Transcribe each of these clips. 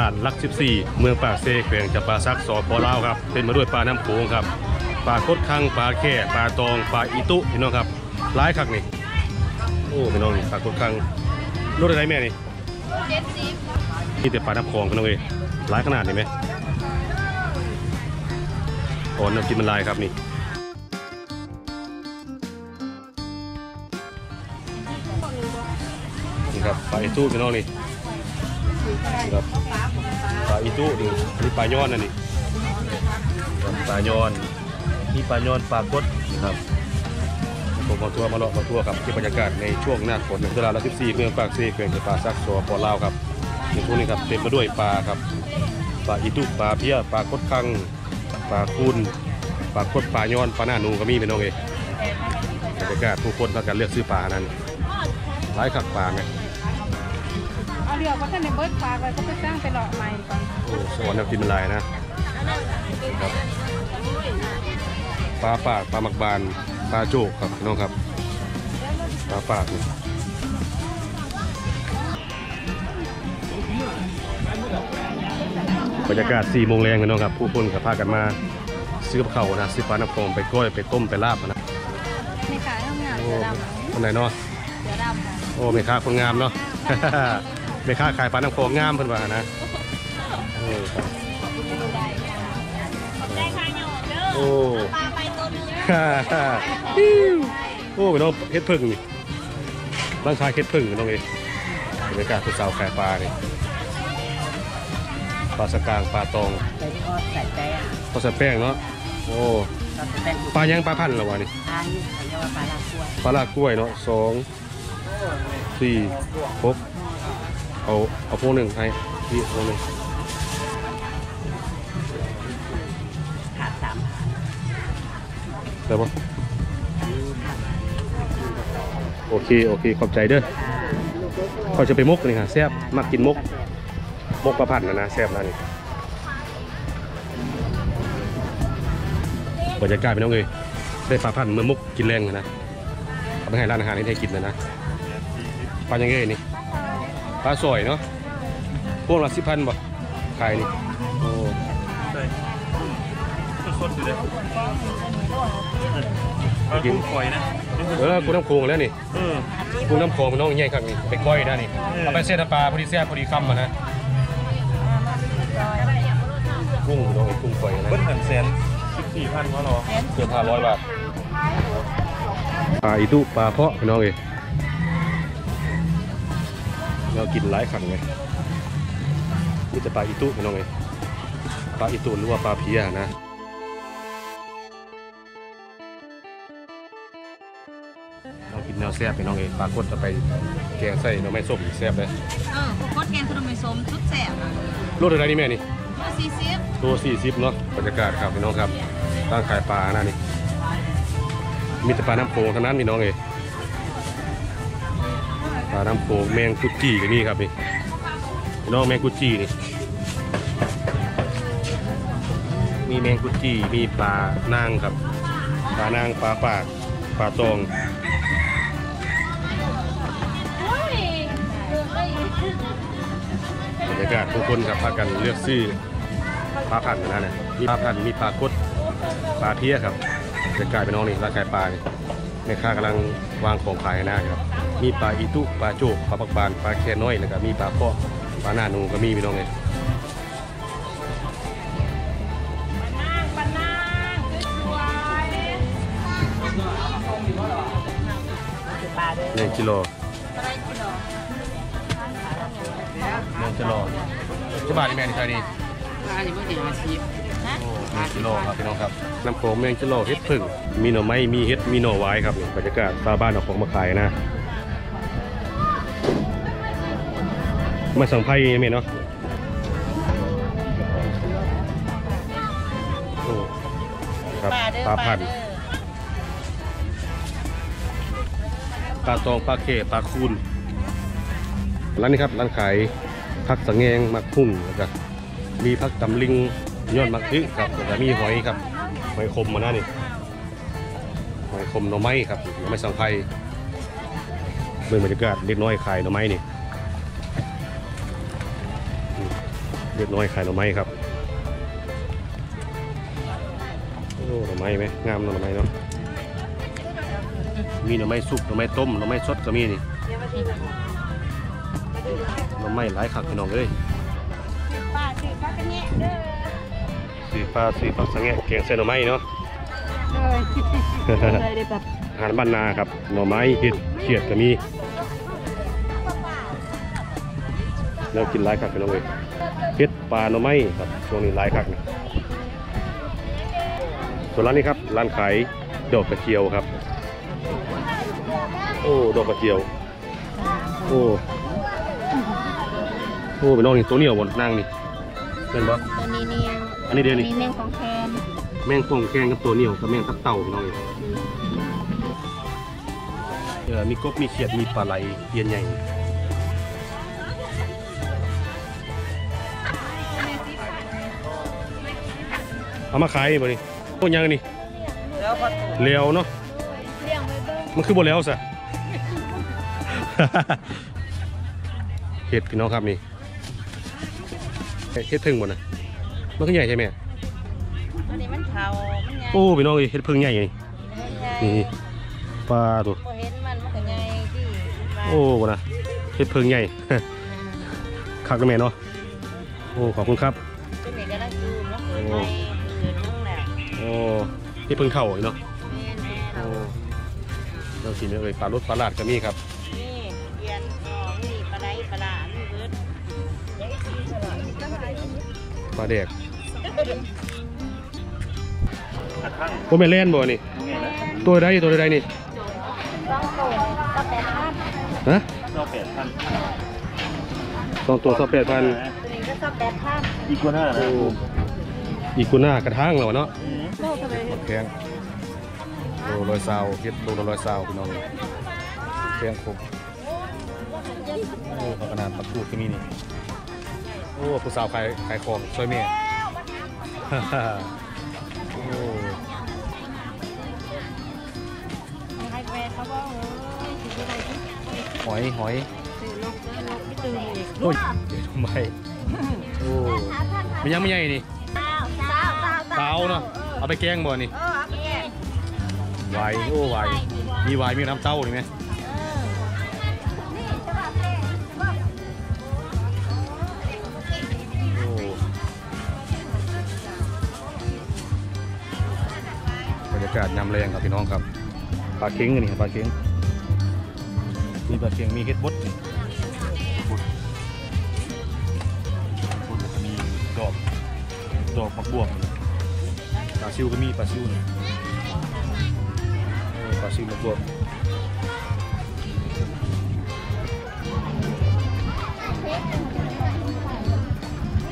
ลาดลัก 14 เมืองปากเซแขวงจำปาซักสปลาวครับเป็นมาด้วยปลาน้ำโขงครับปลาคดคังปลาแค่ปลาตองปลาอีตุพี่น้องครับร้ายคักนี่โอ้พี่น้องนี่ปลาคดคังรสอะไรแม่นี่นี่แต่ปลาน้ำโขงพี่น้องเอ้ยร้ายขนาดนี้ไหมอ่อนน้ำจิ้มมันลายครับนี่นี่ครับปลาอีตุพี่น้องนี่ ครับปลาอีตุนี่อันนี้ปลาย้อนนะนี่ปลาย้อนนี่ปลาย้อนปลากดนะครับผมมาทัวร์มาเลาะมาทัวร์ครับที่บรรยากาศในช่วงหน้าฝนในตลาดหลัก14เมืองปากเซแขวงจำปาสัก สปป.ลาวครับในช่วงนี้ครับเต็มไปด้วยปลาครับปลาอีตุปลาเพี้ยปลากดคังปลาคูนปลากดปลาย้อนปลาหน้าหนูก็มีพี่น้องเอยบรรยากาศผู้คนพากันเลือกซื้อปลานั้นหลายขักปลาไหม เอาเรือก็ท่านในเบิร์ดปลาไปก็ไปสร้างไปหล่อใหม่ก่อนโอ้สวรรค์น้ำจิ้มละลายนะครับปลาปากปลาหมักบานปลาโจกครับพี่น้องครับปลาปากนี่บรรยากาศ4โมงแรงพี่น้องครับ ผู้คนกับพากันมาซื้อกับเขาวนะซื้อปลาน้ำโขงไปกล้อยไปต้มไปลาบนะในขายทำงานโอ้เสือดำคนไหนเนาะเสือดำค่ะโอ้แม่ค้าคนงามเนาะ แม่ค้าขายปลาน้ำโขงงามเพิ่นว่านะโอ้ครับได้ค่ะหยอกเด้อโอ้ปลาไปตัวนึงฮ่าฮ่าฮิ้วโอ้พี่น้องเฮ็ดพึ่งนี่ร่างกายเฮ็ดพึ่งพี่น้องเองบรรยากาศผู้สาวขายปลานี่ปลาสกางปลาตองใส่ทอดใส่ใจอะปลาใส่แป้งเนาะโอ้ทอดใส่แป้งปลายังปลาพันธุ์เหรอวะนี่ทานนี่เขาเรียกว่าปลาลากกล้วยปลาลากกล้วยเนาะสองสี่หก เอาเอาพวกหนึ่งให้พี่พวกหนึ่งขาดสามขาได้ปะโอเค โอเค ขอบใจเด้อเขาจะไปมกนี่ค่ะแซ่บมักกินมก มกประพันธ์นะนะแซ่บแล้วนี่บรรยากาศเป็นน้องเอ้ยได้ปลาพันธุ์เมื่อมกกินแรงนะเอาไปให้ร้านอาหารให้ได้กินนะนะปลายังไงนี่ ปลาสอยเนาะพวกละสิบพันบ่ขายนี่โอ้ใช่สดๆอยู่เลยปลากุ้งฝอยนะเออกูน้ำโขงแล้วนี่เออกูน้ำโขงเป็นน้องใหญ่ครับนี่ไปก้อยได้นี่เออเอาไปเส้นน้ำปลาพอดีแซ่บพอดีคำอะนะกุ้งน้องไอ้กุ้งฝอยนะเบิ้ลหันแสนสิบสี่พันเขาหรอเกือบห้าร้อยบาทปลาอีตุปลาเพาะพี่น้องเอ้ย เรากินหลายขังไงนี่จะปลาอีตุพี่น้องเอ้ยปลาอีตุหรือว่าปลาเพียนะเรากินแนวแซ่บพี่น้องเอ้ยปลากดจะไปแกงใส่หน่อไม้ส้มแซ่บเลยเออพวกกดแกงขนมไม่สมชุดแสบอะรสอะไรนี่แม่นี่ตัวสี่สิบตัวสี่สิบเนาะบรรยากาศครับพี่น้องครับตั้งขายปลานะนี่มีแต่ปลาน้ำโขงเท่านั้นพี่น้องเอ้ยปลา น้ำโขงแมงกุดจี้ก็นี่ครับนี่พี่น้องแมงกุดจี้นี่มีแมงกุดจี้มีปลานางครับปลานางปลาปากปลาตองบรรยากาศทุกคนครับพากันเลือกซื้อปลาพันธุ์นะเนี่ยมีปลาพันธุ์มีปลากดปลาเพี้ยครับจะกลายเป็นน้องนี่ร้านขายปลาเนี่ยแม่ค้ากำลังวางของขายให้หน้าครับ มีปลาอีตุปลาโจกปลาปักบานปลาแค่น้อยแล้วก็มีปลาเพาะปลาหน้าหนูก็มีพี่น้องเลยปลานางสวยคือปลาด้วยหนึ่งกิโลอะไรกินหรอหนึ่งกิโลจะบาทนี่แม่นี่ใช่นี่ปลานี่เพิ่งถึงอาชีพโอ้หนึ่งกิโลครับพี่น้องครับน้ำโขงแมงกิโลเฮ็ดผึ่งมีหน่อไม้มีเฮ็ดมีหน่อไว้ครับนี่บรรยากาศชาวบ้านเอาของมาขายนะ มาสั่งไพ่แม่เนาะโอ้ครับปลาพันธุ์ปลาตองปลาเข่ปลาคูนร้านนี้ครับร้านขายผักสังแงงมักพุ่งแล้วก็มีผักตำลิงยอดมักอึครับแล้วก็มีหอยครับหอยคมมาหน้านี่หอยคมหน่อไม้ครับหน่อไม้สังไพรเบิ่งบรรยากาศเล็กน้อยขายหน่อไม้นี่ เล็กน้อยขายหน่อไม้ครับโอ้หน่อไม้ไหมงามหน่อไม้เนาะมีหน่อไม้สุกหน่อไม้ต้มหน่อไม้สดก็มีนี่หน่อไม้หลายคักพี่น้องเอ้ยป้าชื่อป้ากันแง่เด้อสีฟ้าสีฟักสังแงะแกงใส่หน่อไม้เนาะเลยเลยได้แบบอาหารบ้านนาครับหน่อไม้เห็ดเขียดก็มีแล้วกินหลายคักพี่น้องเอ้ย เห็ดปลาหน่อไม้ครับช่วงนี้หลายคักนะส่วนร้านนี้ครับร้านขายดอกกระเจียวครับ โอ้ดอกกระเจียว โอ้โอ้เป็นน้องนี่ตัวเหนียวบนนั่งนี่เป็นปะตัวนี้เนี่ยอันนี้เดียวนี่มีแมงของแคนแมงป่องแกงกับตัวเหนียวกับแมงตับเต่าพี่น้องนี่เออมีกบมีเขียดมีปลาไหลเยียนใหญ่ เอามาขายบ่นี่โอ้ยังนี่แล้วพอถูกเลี้ยวเนาะเลี้ยงไว้เบิ่งมันคือบ่แล้วซะ เห็ดพี่น้องครับนี่เห็ดพึ่งบ่นะมันก็ใหญ่ใช่ไหมอันนี้มันเผามันใหญ่โอ้พี่น้องเอ้ยเห็ดพึ่งใหญ่นี่มันใหญ่นี่ปลาตัวพอเห็นมันมันก็ใหญ่ที่ว่าโอ้บ่นะเห็ดพึ่งใหญ่ คักนะแม่เนาะโอ้ขอบคุณครับตัวนี้ก็ได้ดูแล้วเกิดใหม่ เห็ดพึ่งเข่าอีกเนาะแม่นเผาโอ้เราสิเนี่ยเอ้ยปลารสปลาลาดก็มีครับนี่เรียนอ๋อนี่ปลาไหลปลาหลานเบิดปลาแดกกระทั่งโอ้แม่นแล่นบ่นี่ไงนะตัวใดตัวใดนี่ต้องโตก็แปดพันฮะเจ้าเป็ดพันสองตัวสองแปดพันตัวนี้ก็สักแปดพันอีกัวหน้านะโอ้อีกุน่ากระทั่งเราเนาะ อืมโลเท่าไหร่แพงโลร้อยซาวเฮ็ดโลละร้อยซาวพี่น้องแพงครบโอ้ขนาดปักกูดก็มีนี่โอ้ผู้สาวขายขายของช่วยแม่โอ้ให้แฟนเขาบอกเอ้ยสิบอะไรที่หอยหอยซื้อนกซื้อนกที่ตื่นอีกโอ้ยเดี๋ยวทำไมโอ้มันยังไม่ใหญ่นี่เต้าเต้าเต้าเปล่าเนาะ เอาไปแกงบ่นี่เออเอาไปแกะหวายโอ้หวายมีหวายมีน้ำเต้านี่ไหมโอ้บรรยากาศยามแรงครับพี่น้องครับปลาเค็งอันนี่ปลาเค็งมีปลาเค็งมีเฮ็ดบดนี่บดบดแล้วก็มีดอกดอกผักบวบปลา ซิวก็มีปลาซิวนี่ปลาซิวผักบวบ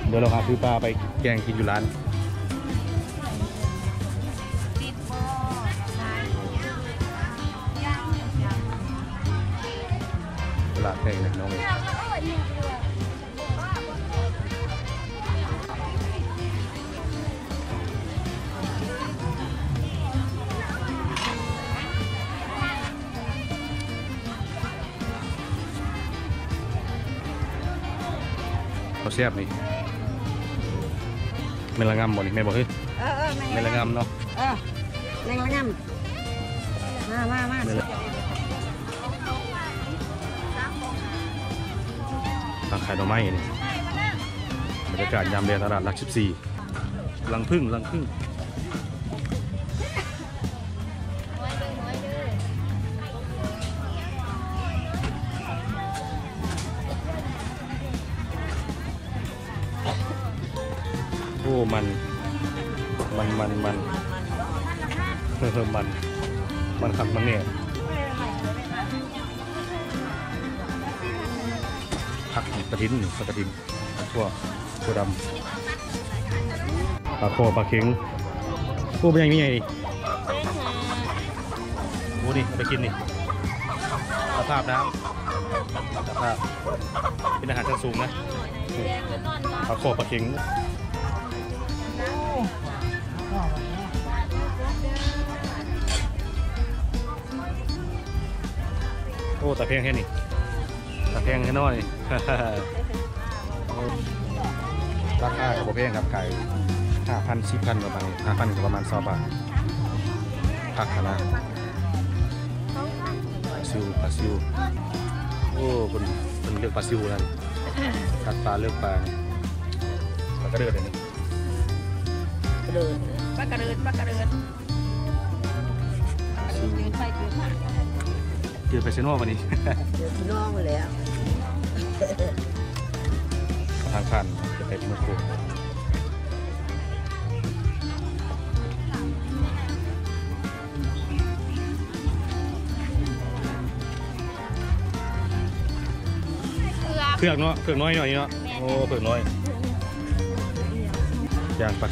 เดี๋ยวเราหาซื้อปลาไปแกงกินอยู่ร้านตลาดแพงเลยน้อง ซ่บนี่เมนละงำบ่นี่แม่บอกเฮ้ยเออเออเมนละงำเนาะเออแมงละงำมามามาเมนละร้านขายหน่อไม้นี่บรรยากาศยามเรียนตลาดหลัก 14 ลังพึ่งลังพึ่ง มัน มันมันมันเออมัน มันขับมันเนี่ยผักกระถินนี่ผักกระถินทั่วทั่วดำปลาโคปลาเข็งโอ้เป็นยังไงนี่โอ้นี่ไปกินนี่สภาพน้ำสภาพเป็นอาหารชั้นสูงนะปลาโคปลาเค็ง โอ้แต่เพียงแค่นี้แต่เพียงแค่น้อย ราคากับเพียงครับไก่ห้าพันสี่พันประมาณห้าพันประมาณสองบาทผักขนาดปลาซิวปลาซิวโอ้คนคนเลือกปลาซิวนั่นกัดปลาเลือกปลาปลากระเดือดเลยนี่เดินปลากระเดินปลากระเดินซิวยืนไปยืนมา เจอไปเซโน่วันนี้เดี๋ยวพี่น้องมาแล้วทางผ่านจะไปเมืองโคเผือกเนาะเผือกน้อยหน่อยเนาะโอ้เผือกน้อยย่างปะ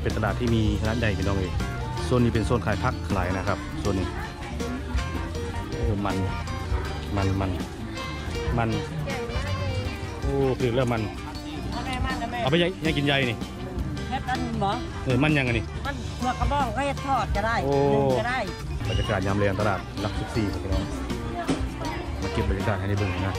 เป็นตลาดที่มีร้านใหญ่พี่น้องเอง โซนนี้เป็นโซนขายพักหลายนะครับโซนนี้ดูมันมันมันมันโอ้ผลิตแล้วมันเอาไปยังยังกินใยนี่เฮ็ดอันหบ่เออมันยังไงนี่มันเผือกกระบอกก็เฮ็ดทอดจะได้โอ้นึ่งก็ได้บรรยากาศยามเรียนตลาดรักสิบสี่ครับพี่น้องมาเก็บบรรยากาศให้ได้เบิ่งนะ